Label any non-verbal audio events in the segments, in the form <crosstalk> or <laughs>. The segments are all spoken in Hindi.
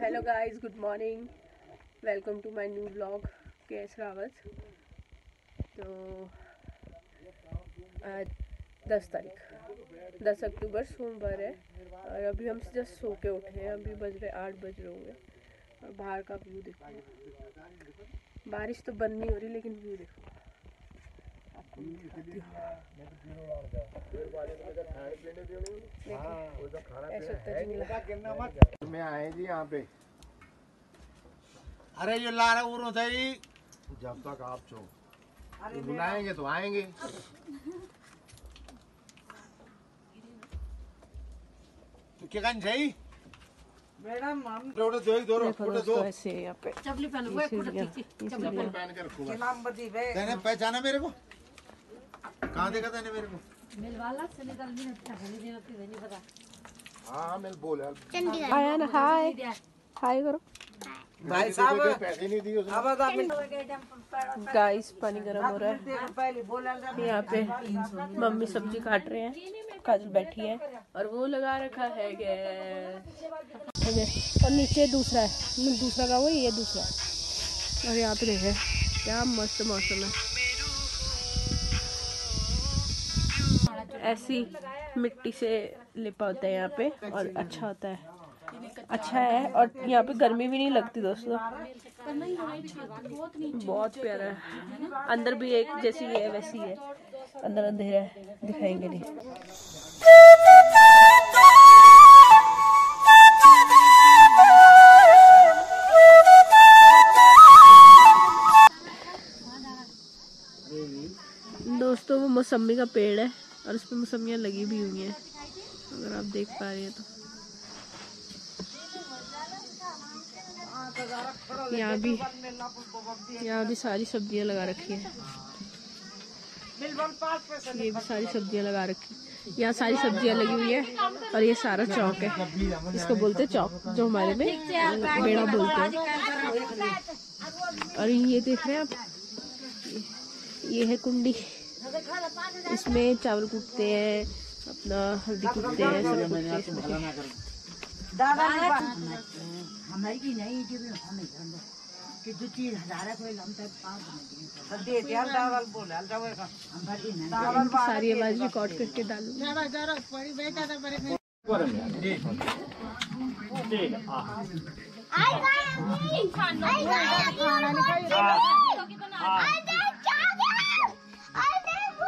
Hello guys good morning welcome to my new blog K S Rawat तो आज दस तारीख। दस अक्टूबर, सोमवार है। और अभी हम जस्ट सो के उठे हैं। अभी बज रहे आठ, बज रहे होंगे। और बाहर का व्यू देखो बारिश तो बंद नहीं हो रही, लेकिन व्यू देखो। मैं दिखाती हूँ। देखो, ऐसे होता है जिंगला। में आए जी यहाँ पे अरे जो लारा उरो थे जी। जब तक आप छो तो बुलाएँगे तो आएँगे। तो क्या कहन सही मैडम हम थोड़ा दो दो फ़ोटो दो। ऐसे यहाँ पे। चपली पहन ये सीढ़ियाँ ये सीढ़ियाँ पहन के रखो बस। तेने पहचाना मेरे को? कहाँ देखा तेने मेरे को। मिलवाला से निकल भी नहीं नहीं देना कि नहीं पता। हाँ हाँ मैं बोल यार। आया ना हाय। हाय करो। भाई साहब पैसे नहीं दिए उसने। गाइस पानी गर्म हो रहा है। यहाँ पे मम्मी सब्ज़ी काट रहे हैं काजल बैठी है और वो लगा रखा है गैस। और नीचे दूसरा है दूसरा का वो ये दूसरा। और यहाँ पे देखे क्या मस्त मौसम है। ऐसी मिट्टी से लिपा होता है यहाँ पे और अच्छा होता है। अच्छा है और यहाँ पे गर्मी भी नहीं लगती दोस्तों। बहुत प्यारा है। अंदर भी एक जैसी है, वैसी है। अंदर अंधेरा है, दिखाएँगे नहीं। दोस्तों, वो मौसमी का पेड़ है। और उस पर मौसमियाँ लगी भी हुई हैं। अगर आप देख पा रहे हैं तो। यहाँ भी यहाँ भी सारी सब्ज़ियाँ लगा रखी है। ये भी सारी सब्ज़ियाँ लगा रखी यहाँ सारी सब्ज़ियाँ लगी हुई है और ये सारा चौक है। इसको बोलते हैं चौक, जो हमारे में बेड़ा बोलते हैं। और ये देख रहे हैं आप? ये है कुंडी। इसमें चावल कूटते हैं अपना हल्दी कूटते हैं सब कूटते हैं इसमें। हमारी की नहीं कि भी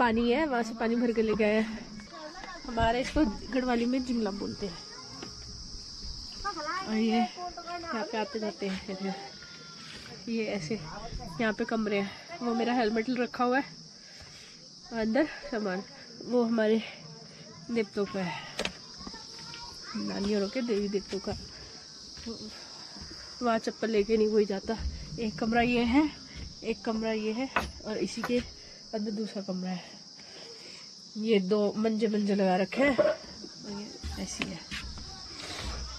पानी है, वहाँ से पानी भर के लेके आए हमारे इसको गढ़वाली में जिमला बोलते हैं। और ये यहाँ पे आते जाते हैं ये ऐसे यहाँ पे कमरे हैं। वो मेरा हेलमेट रखा हुआ है। अंदर सामान। वो हमारे देवतों का है। नानी और के देवी देवतों का। वहाँ चप्पल लेके नहीं कोई जाता। एक कमरा ये है, एक कमरा ये है और इसी के अंदर दूसरा कमरा है। ये दो मंजे मंजे लगा रखे हैं। ये ऐसी है।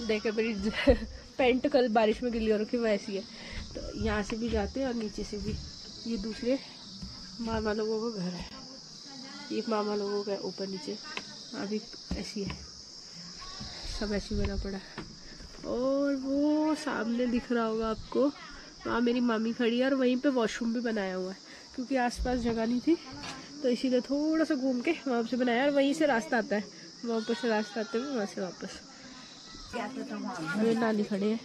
देखे मेरी <laughs> पेंट कल बारिश में गिली हो रखी, वो ऐसी है। तो यहाँ से भी जाते हैं और नीचे से भी। ये दूसरे मामा लोगों का घर है। एक मामा लोगों का ऊपर नीचे। अभी ऐसी है। सब ऐसी बना पड़ा और वो सामने दिख रहा होगा आपको। वहाँ मेरी मामी खड़ी है और वहीं पे वॉशरूम भी बनाया हुआ है। क्योंकि आसपास जगह नहीं थी तो इसीलिए थोड़ा सा घूम के वहाँ से बनाया और वहीं से रास्ता आता है। वहाँ पर से रास्ता आते हुए वहाँ से वापस। नानी खड़े हैं।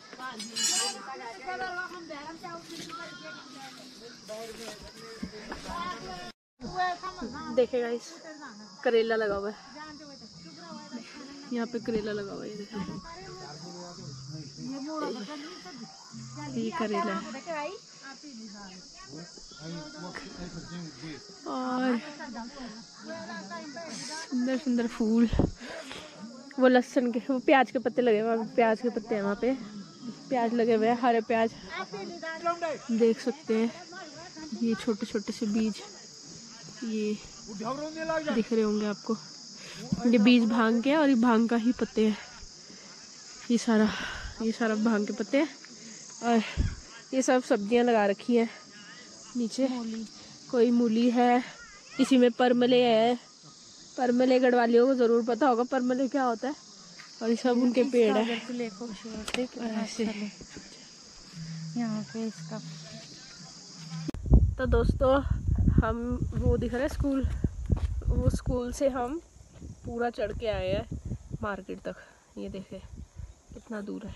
देखेगा इस करेला लगा हुआ है। यहाँ पे करेला लगा हुआ है, ये करेला। है और सुंदर सुंदर फूल। वो लहसुन के, वो प्याज के पत्ते लगे वहाँ प्याज के पत्ते हैं वहाँ पे। प्याज लगे हुए हैं, हरे प्याज। देख सकते हैं, ये छोटे छोटे से बीज, ये दिख रहे होंगे आपको। ये बीज भाँग के और ये भाँग का ही पत्ते हैं। ये सारा ये सारा भाँग के पत्ते हैं। और ये सब सब्ज़ियाँ लगा रखी हैं। नीचे कोई मूली है। इसी में परमले है। परमले गढ़वालियों को ज़रूर पता होगा परमले क्या होता है। और ये सब उनके पेड़ है। यहाँ पे इसका तो दोस्तों हम वो दिख रहा है स्कूल। वो स्कूल से हम पूरा चढ़ के आए हैं मार्केट तक। ये देखे कितना दूर है।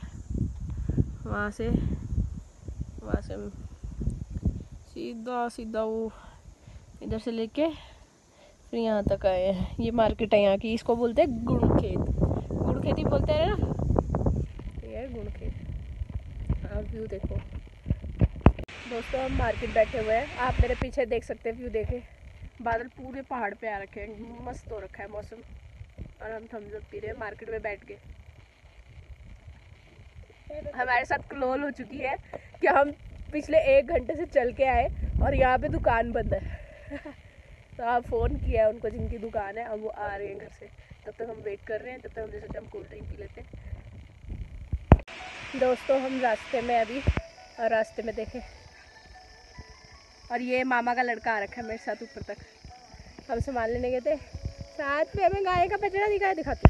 वहाँ से वहाँ से सीधा सीधा वो इधर से लेके फिर यहाँ तक आए हैं। ये मार्केट है यहाँ की, इसको बोलते हैं गुड़ खेत गुड़ खेती बोलते हैं ना? ये है गुड़ खेत आप व्यू देखो। दोस्तों, हम मार्केट बैठे हुए हैं। आप मेरे पीछे देख सकते हैं व्यू देखे। बादल पूरे पहाड़ पे आ रखे हैं। मस्त हो रखा है मौसम। और हम थम्स पी रहे हैं, मार्केट में बैठ के। हमारे साथ क्लोल हो चुकी है कि हम पिछले एक घंटे से चल के आए और यहाँ पे दुकान बंद है। <laughs> तो आप फ़ोन किया है उनको जिनकी दुकान है, अब वो आ रहे हैं घर से। तब तक हम वेट कर रहे हैं, तब तक हमने सोचा हम कोल्ड ड्रिंक पी लेते हैं। दोस्तों, हम रास्ते में अभी, और रास्ते में देखें। और ये मामा का लड़का आ रखा है मेरे साथ ऊपर तक। हम सामान लेने गए थे। साथ में हमें गाय का बछड़ा दिखाया दिखाती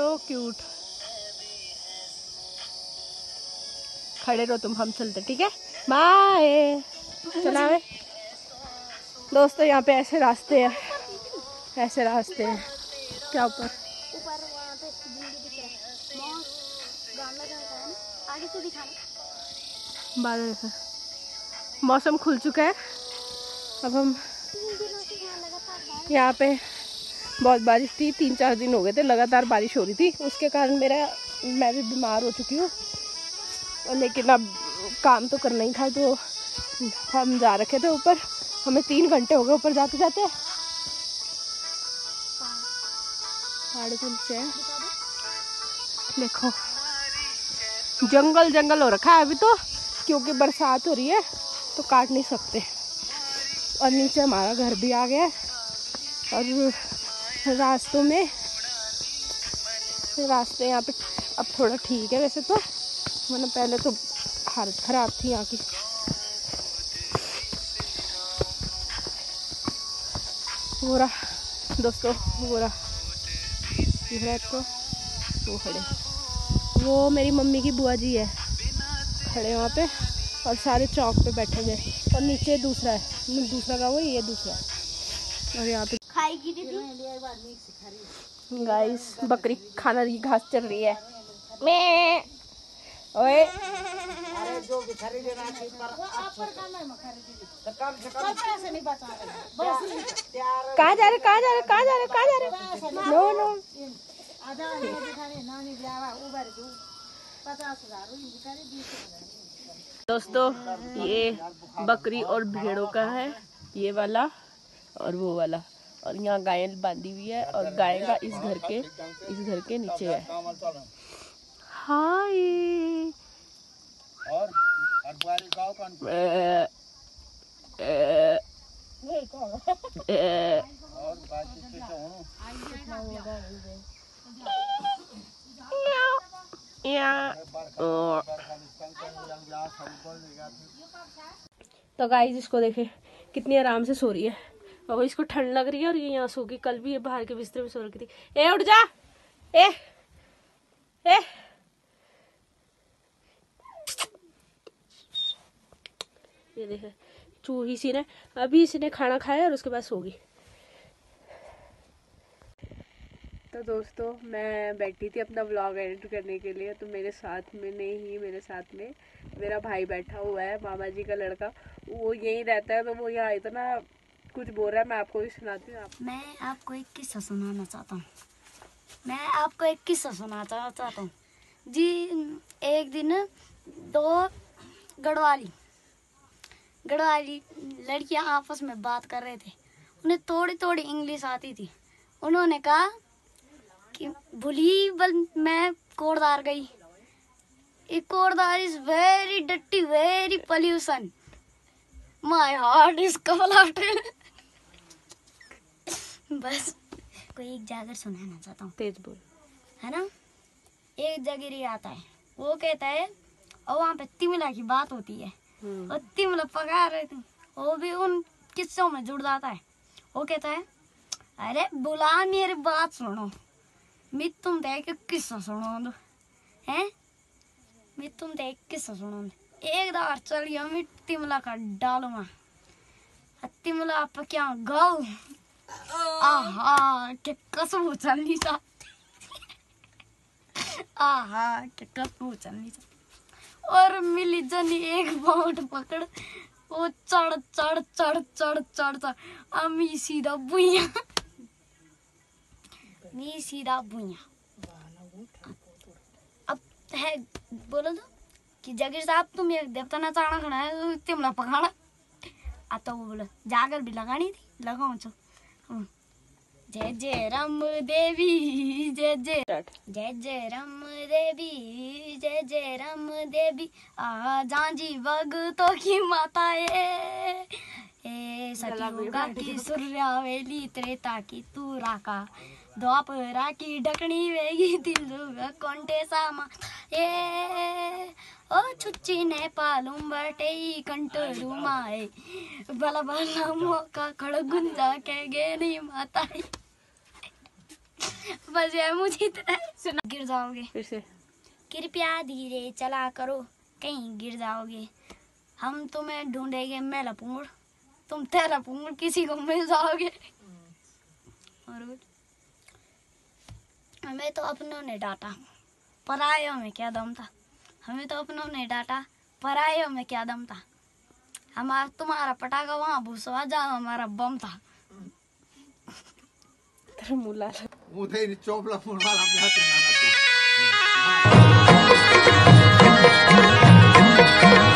सो क्यूट खड़े रहो तुम हम चलते ठीक है? बाय चला वे। दोस्तों यहाँ पे ऐसे रास्ते हैं। ऐसे रास्ते हैं। क्या ऊपर? बादल मौसम खुल चुका है। अब हम यहाँ पे बहुत बारिश थी, तीन चार दिन हो गए थे, लगातार बारिश हो रही थी। उसके कारण मेरा, मैं भी बीमार हो चुकी हूँ। लेकिन अब काम तो करना ही था तो हम जा रखे थे ऊपर। हमें तीन घंटे हो गए ऊपर जाते जाते। देखो, जंगल जंगल हो रखा है अभी तो क्योंकि बरसात हो रही है तो काट नहीं सकते। और नीचे हमारा घर भी आ गया और रास्तों में रास्ते यहाँ पे अब थोड़ा ठीक है वैसे तो वरना पहले तो हालत ख़राब थी यहाँ की। वो रहा, दोस्तों, वो रहा। आपको वो खड़े वो मेरी मम्मी की बुआ जी है। खड़े वहाँ पे और सारे चौक पे बैठे हुए और नीचे दूसरा है। दूसरा का वो, ये दूसरा और यहाँ पे खाएगी दीदी? गाइस बकरी खाना की घास चल रही है। मैं ओए। कहाँ जा रहे कहाँ जा रहे कहाँ जा रहे कहाँ जा रहे? नो नो दोस्तों ये बकरी और भेड़ों का है ये वाला और वो वाला। और यहाँ गाय बांधी हुई है और गाय का इस घर के इस घर के नीचे है। हाय। तो गाइस इसको देखे कितनी आराम से सो रही है। और इसको ठंड लग रही है और ये यहाँ सो गई। कल भी ये बाहर के बिस्तर में सो रखी थी। ए, उठ जा। ए ए। ये देखे, चूही सी ने, अभी इसने खाना खाया और उसके बाद सो गई। तो दोस्तों, मैं बैठी थी अपना व्लॉग एडिट करने के लिए तो मेरे साथ में नहीं ही मेरे साथ में मेरा भाई बैठा हुआ है, मामा जी का लड़का। वो यहीं रहता है तो वो यहाँ इतना कुछ बोल रहा है, मैं आपको भी सुनाती हूँ मैं आपको एक किस्सा सुनाना चाहता हूँ। मैं आपको एक किस्सा सुनाना चाहता हूँ। जी, एक दिन दो गढ़वाली गढ़वाली लड़कियाँ आपस में बात कर रहे थे। उन्हें थोड़ी थोड़ी इंग्लिश आती थी। उन्होंने कहा कि, भूली बल, मैं कोड़दार गई। ये कोरदार is very डट्टी very pollution my heart is कमलाट बस कोई एक जागर सुनाना चाहता हूँ। तेज बोल। है ना? एक जगह आता है। वो कहता है और वहाँ पे तिमला की बात होती है। और तिमला पका रहे थे वो भी उन किस्सों में जुड़ जाता है। वो कहता है अरे बुला मेरी बात सुनो। मैं तुम देख के किस्सा सुनो दो। हैं? मैं तुम देख किस्सा सुनो दो। एक बार चल गया मैं तिमला का डालूँगा तिमला पे क्या गौ आहा के कसम चलनी सा आहा के कसम चलनी और मिली जनी एक बोट पकड़ वो चढ़ चढ़ चढ़ चढ़ चढ़ चढ़ अमी सीधा भुइया मी सीधा भुइया अब है बोलो तो कि जगीर साहब तुम एक देवता ना चाणा खड़ा है तिमला पकाना आ तो वो बोलो जागर भी लगानी थी लगाऊँ। जय जय राम देवी जय जय जय जय राम देवी जय जय राम देवी। आ जांजी भगतों की माता ए ए सतयुगा की सूर्यावेली त्रेता की तू राका द्वापरा की ढकनी वेगी दिलुगा कोंटे सामा। ए ओ छुच्ची ने पालूम बटे कंटरू माए। बला बला मौका खड़ गुंजा के गेनी माता बस यार मुझे इतना सुना। गिर जाओगे। फिर से। कृपया धीरे चला करो कहीं गिर जाओगे। हम तुम्हें ढूंढेंगे मैं लपूंग तुम ते लपूंग किसी को मिल जाओगे। और हमें तो अपनों ने डांटा। परायों में क्या दम था। हमें तो अपनों ने डांटा परायों में क्या दम था हमारा तुम्हारा पटाखा वहाँ भूसवा जाओ हमारा बम था। ने चोपला ब्याह <laughs>